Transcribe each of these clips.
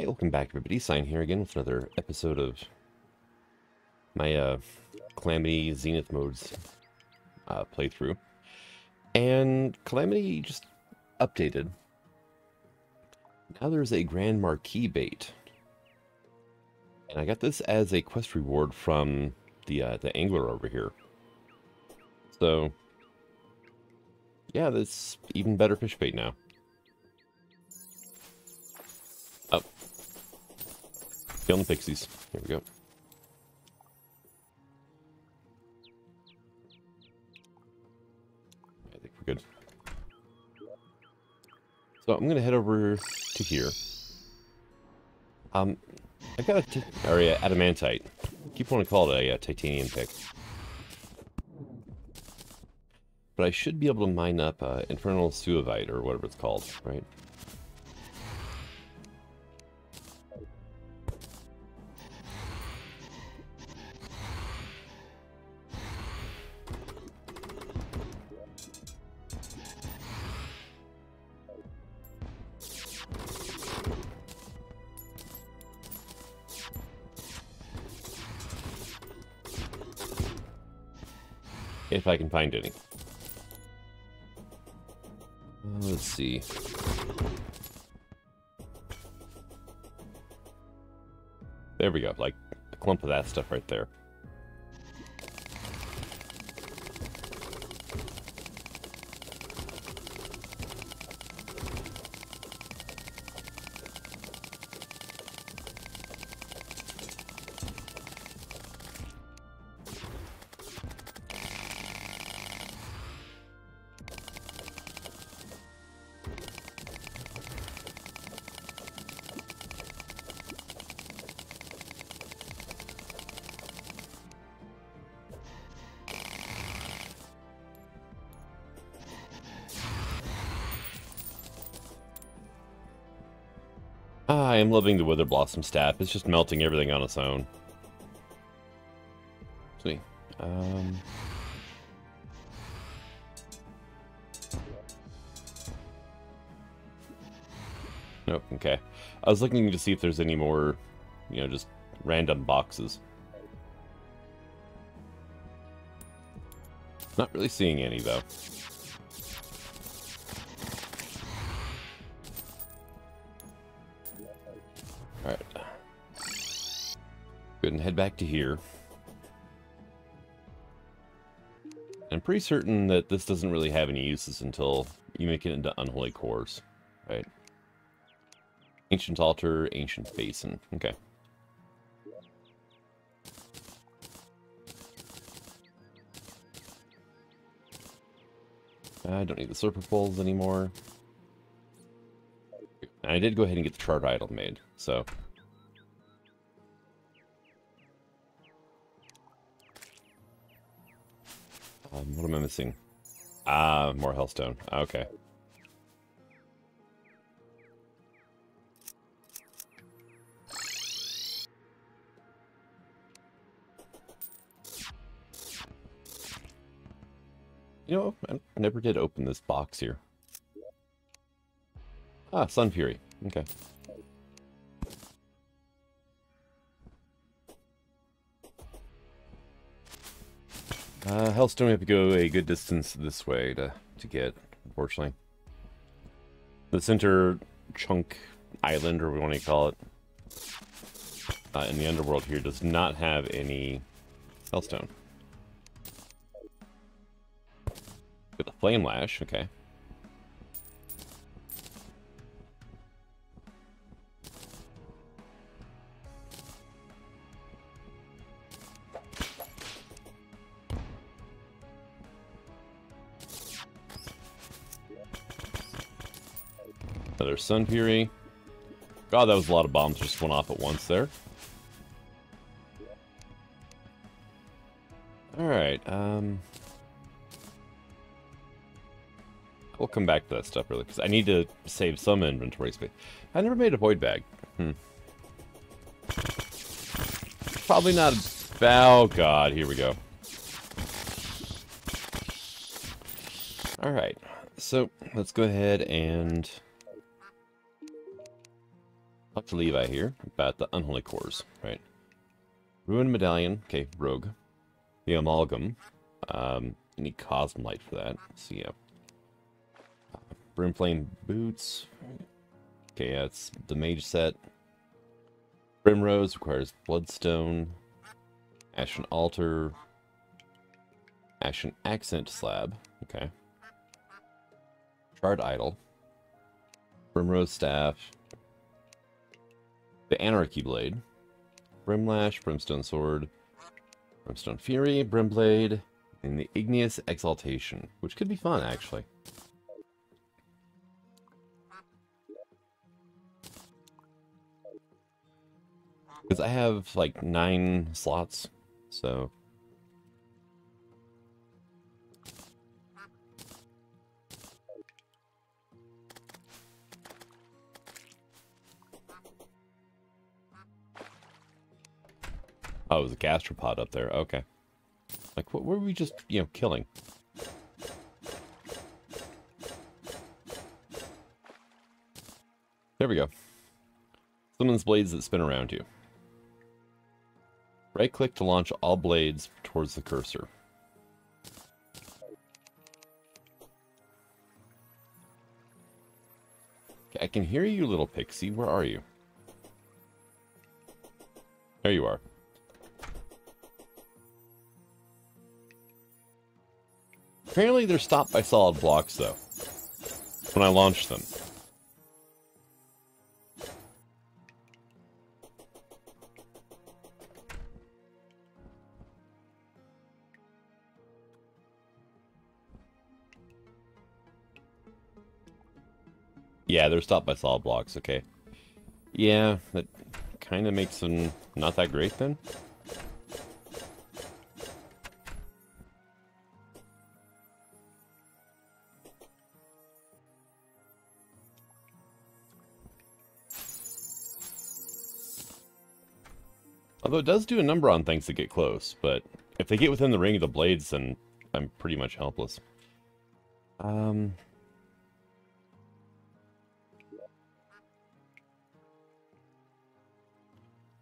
Hey, welcome back everybody. Sign here again with another episode of my uh, Calamity Zenith modes uh, playthrough. And Calamity just updated. Now there's a Grand Marquis bait. And I got this as a quest reward from the uh, the angler over here. So, yeah, that's even better fish bait now. Killing the pixies. Here we go. I think we're good. So I'm gonna head over to here. Um, I got a or yeah, adamantite. I keep wanting to call it a, a titanium pick. But I should be able to mine up uh, infernal suevite or whatever it's called, right? If I can find any. Let's see. There we go, like a clump of that stuff right there. I am loving the Wither Blossom staff. It's just melting everything on its own. See. Um... Nope, okay. I was looking to see if there's any more, you know, just random boxes. Not really seeing any, though. And head back to here. I'm pretty certain that this doesn't really have any uses until you make it into unholy cores, right? Ancient altar, ancient basin. Okay. I don't need the serpent poles anymore. I did go ahead and get the charred idol made, so. Um, what am I missing? Ah, more hellstone. Okay. You know, I never did open this box here. Ah, Sun Fury. Okay. Uh, Hellstone, we have to go a good distance this way to, to get, unfortunately. The center chunk island, or what want to call it, uh, in the underworld here does not have any Hellstone. Get the Flame Lash, okay. Sun Fury. God, that was a lot of bombs just went off at once there. Alright, um... We'll come back to that stuff really, because I need to save some inventory space. I never made a void bag. Hmm. Probably not... Oh, God, here we go. Alright, so let's go ahead and... Talk to Levi here about the unholy cores, right? Ruined Medallion, okay, Rogue. The Amalgam. Um, need Cosmolite for that. So yeah. Brimflame Boots. Okay, yeah, it's the Mage set. Brimrose requires Bloodstone. Ashen Altar. Ashen Accent Slab. Okay. Charred Idol. Brimrose Staff. The Anarchy Blade. Brimlash, Brimstone Sword, Brimstone Fury, Brimblade, and the Igneous Exaltation, which could be fun, actually. Because I have, like, nine slots, so... Oh, it was a gastropod up there. Okay. Like, what were we just, you know, killing? There we go. Summons blades that spin around you. Right-click to launch all blades towards the cursor. I can hear you, little pixie. Where are you? There you are. Apparently they're stopped by solid blocks, though, when I launch them. Yeah, they're stopped by solid blocks, okay. Yeah, that kind of makes them not that great then. Although it does do a number on things that get close, but if they get within the ring of the blades, then I'm pretty much helpless. Um...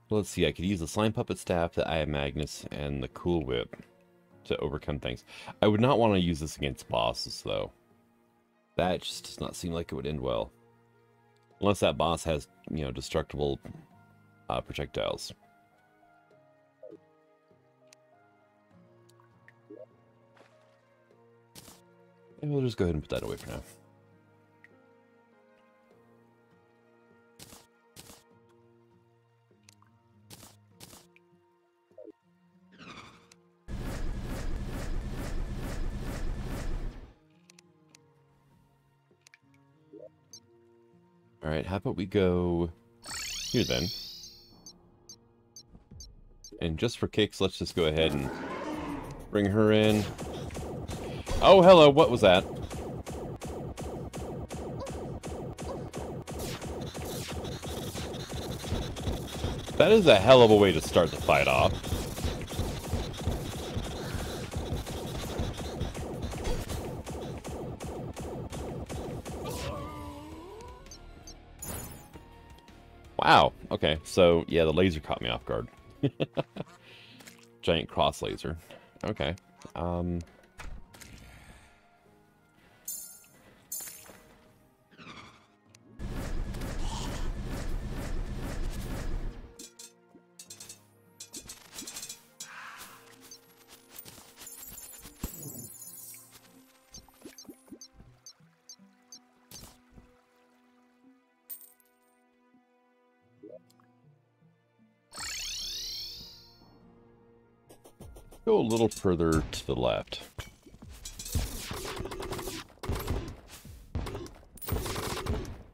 Let's see, I could use the Slime Puppet Staff, the Eye of Magnus, and the Cool Whip to overcome things. I would not want to use this against bosses, though. That just does not seem like it would end well. Unless that boss has, you know, destructible uh, projectiles. And we'll just go ahead and put that away for now. Alright, how about we go here then? And just for kicks, let's just go ahead and bring her in. Oh, hello, what was that? That is a hell of a way to start the fight off. Wow, okay, so yeah, the laser caught me off guard. Giant cross laser. Okay. Um... little further to the left.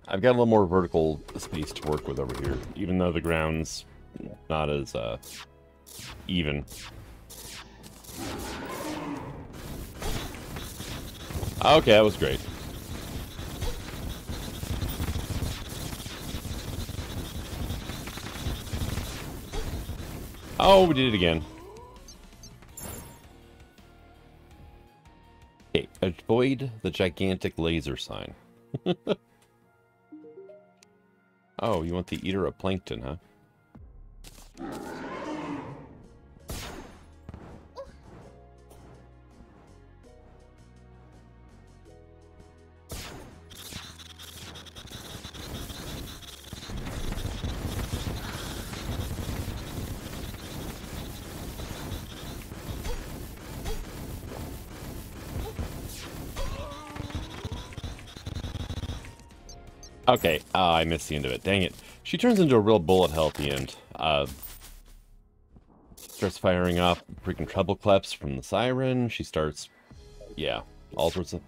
I've got a little more vertical space to work with over here, even though the ground's not as uh, even. Okay, that was great. Oh, we did it again. Avoid the gigantic laser sign. Oh, you want the eater of plankton, huh? Okay, uh, I missed the end of it. Dang it. She turns into a real bullet hell at the end. Uh, starts firing off freaking treble clefs from the siren. She starts, yeah, all sorts of...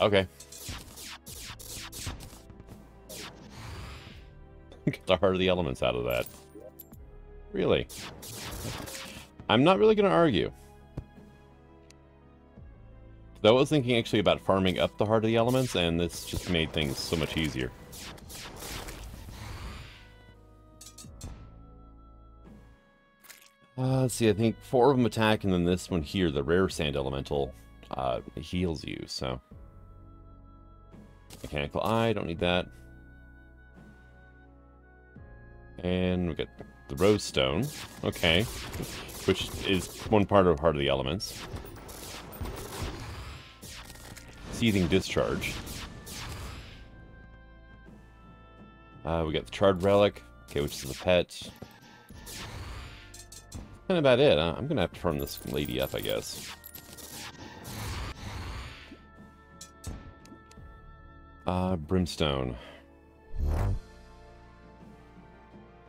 Okay. Get the heart of the elements out of that. Really? I'm not really going to argue. I was thinking actually about farming up the Heart of the Elements, and this just made things so much easier. Uh, let's see, I think four of them attack, and then this one here, the Rare Sand Elemental, uh, heals you, so... Mechanical Eye, don't need that. And we got the Rose Stone, okay, which is one part of Heart of the Elements. Seething Discharge. Uh, we got the Charred Relic, okay, which is the pet. Kind of about it. Huh? I'm gonna have to turn this lady up, I guess. Uh, Brimstone.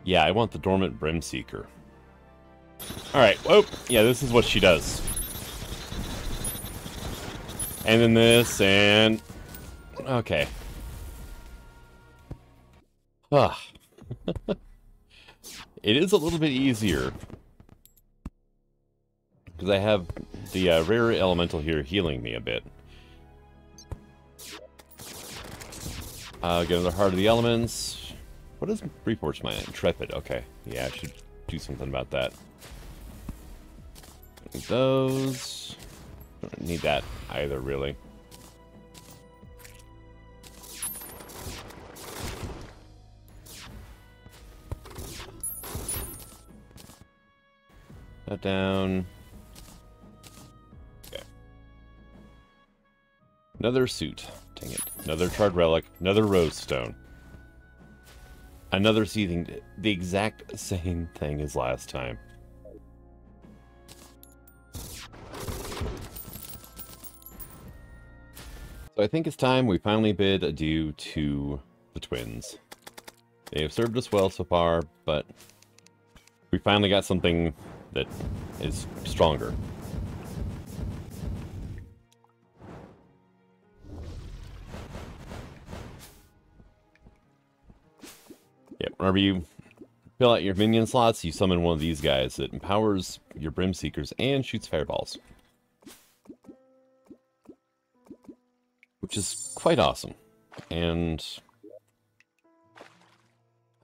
Yeah, I want the Dormant Brimseeker. Alright, oh, yeah, this is what she does. And then this, and... Okay. Ah. it is a little bit easier. Because I have the uh, rare elemental here healing me a bit. Uh, get another Heart of the Elements. What is Report's my Intrepid? Okay. Yeah, I should do something about that. Those... Don't need that either, really. That down. Okay. Another suit. Dang it. Another charred relic. Another rose stone. Another seething... The exact same thing as last time. So I think it's time we finally bid adieu to the twins. They have served us well so far, but we finally got something that is stronger. Yeah, whenever you fill out your minion slots, you summon one of these guys that empowers your Brim Seekers and shoots fireballs. Which is quite awesome. And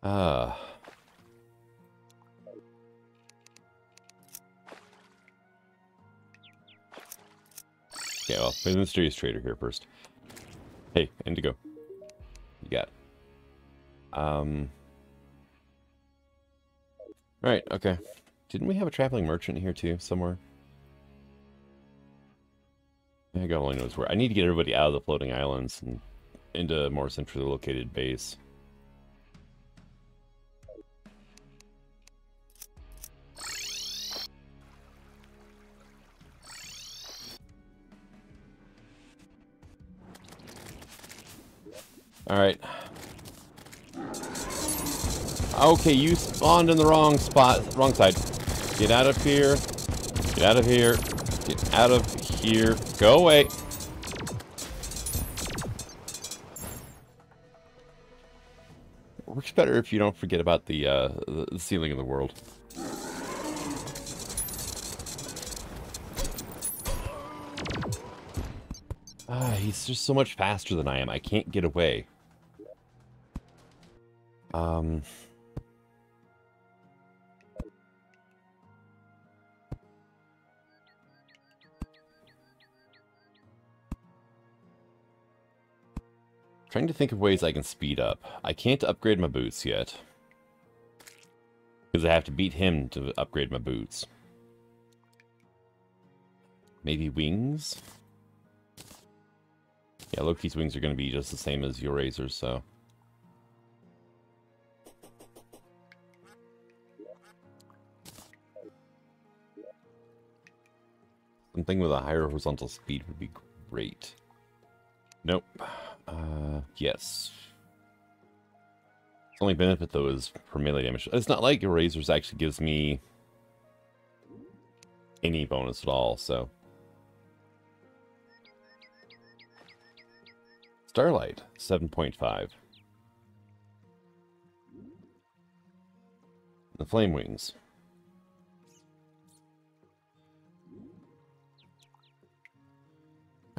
uh Okay, well, play the mysterious trader here first. Hey, Indigo. You got Um Right, okay. Didn't we have a traveling merchant here too, somewhere? I God only knows where. I need to get everybody out of the floating islands and into a more centrally located base. Alright. Okay, you spawned in the wrong spot, wrong side. Get out of here. Get out of here. Get out of here. Go away. Works better if you don't forget about the, uh, the ceiling of the world. Ah, he's just so much faster than I am. I can't get away. Um... Trying to think of ways I can speed up. I can't upgrade my boots yet. Because I have to beat him to upgrade my boots. Maybe wings? Yeah, Loki's wings are going to be just the same as your razors, so... Something with a higher horizontal speed would be great. Nope. Uh, yes. The only benefit, though, is for melee damage. It's not like Erasers actually gives me any bonus at all, so... Starlight, 7.5. The Flame Wings.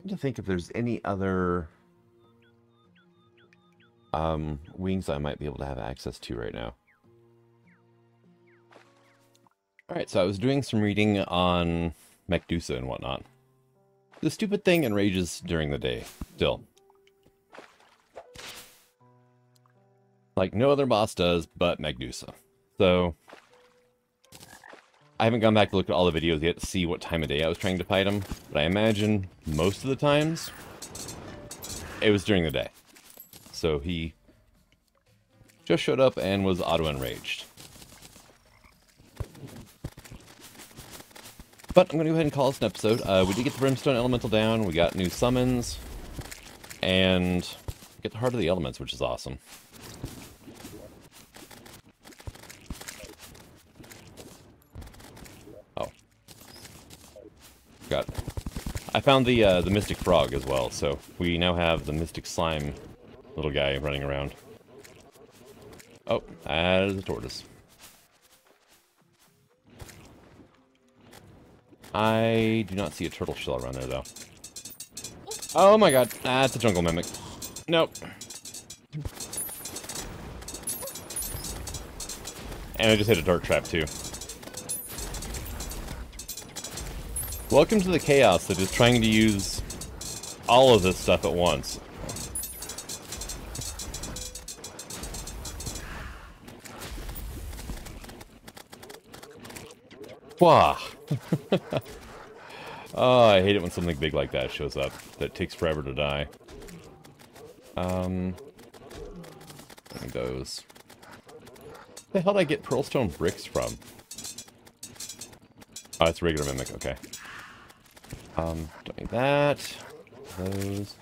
trying to think if there's any other um, wings I might be able to have access to right now. Alright, so I was doing some reading on Medusa and whatnot. The stupid thing enrages during the day, still. Like no other boss does, but Medusa. So, I haven't gone back to look at all the videos yet to see what time of day I was trying to fight him, but I imagine most of the times it was during the day. So he just showed up and was auto-enraged. But I'm going to go ahead and call this an episode. Uh, we did get the Brimstone Elemental down, we got new summons, and get the Heart of the Elements, which is awesome. Oh. Got it. I found the uh, the Mystic Frog as well, so we now have the Mystic Slime little guy running around. Oh, that is a tortoise. I do not see a turtle shell around there, though. Oh my god, that's a jungle mimic. Nope. And I just hit a dart trap, too. Welcome to the chaos that is trying to use all of this stuff at once. Wah! oh, I hate it when something big like that shows up. That takes forever to die. Um... Those. Where the hell did I get pearlstone bricks from? Oh, it's regular mimic, okay. Um, doing that. Those.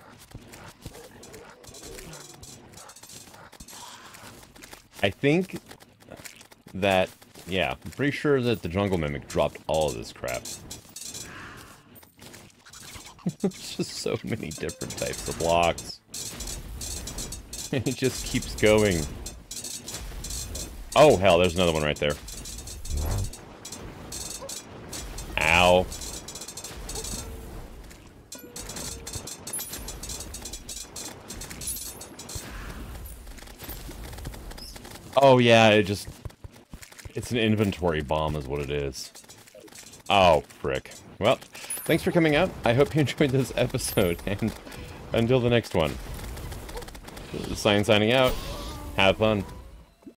I think that, yeah, I'm pretty sure that the Jungle Mimic dropped all of this crap. Just so many different types of blocks. it just keeps going. Oh, hell, there's another one right there. Ow. Oh, yeah, it just... It's an inventory bomb is what it is. Oh, frick. Well, thanks for coming out. I hope you enjoyed this episode, and until the next one. Sign signing out. Have fun.